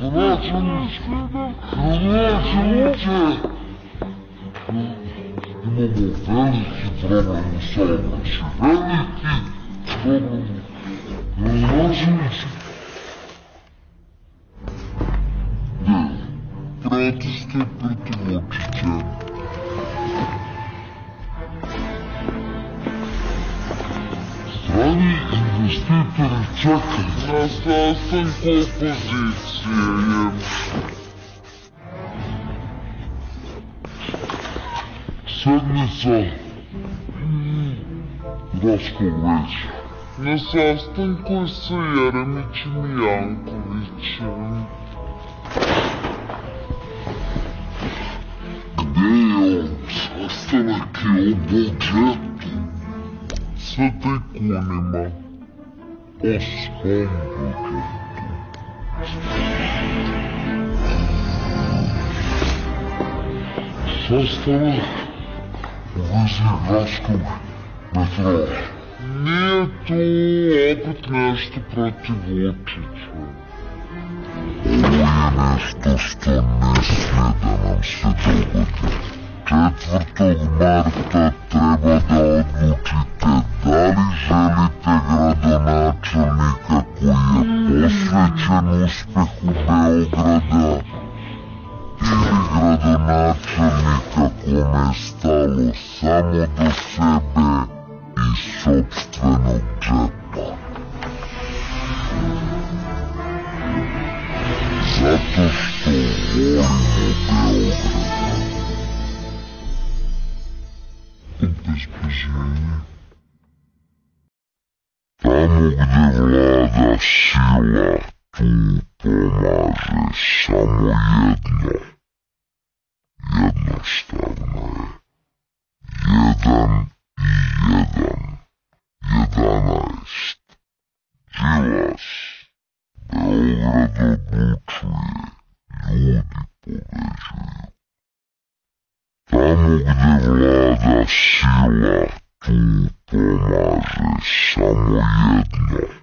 Zobaczyliście, zobaczyliście. Imamo veliki problem u saobraćaju, veliki problem. Zobaczyliście. Ne, proteste protiv ты перетекай на застеньку позиции. Седмица. Дашкович. На застеньку с Ярем Чемьянковичем. Где он? Остановки у бюджета. С этой кумима. O budžetu sa tajkunima o svom budžetu. Sastanak u vezi gradskog metroa. Nije to opet nešto protiv Vučića. Ovo je nešto što ne smije da nam se dogodi. 4. marta treba da odlučite posvećen uspehu Beograda ili gradonačelnika kome i sobstvenog džepa. Zato što tu pomažeš samo jedno. Jednostavno je. Jedan i jedan. Jedanaest. Đilas. Beograd odlučuje. Ljudi pobeđuju. Tamo gde vlada sila, tu pomaže samo jedno.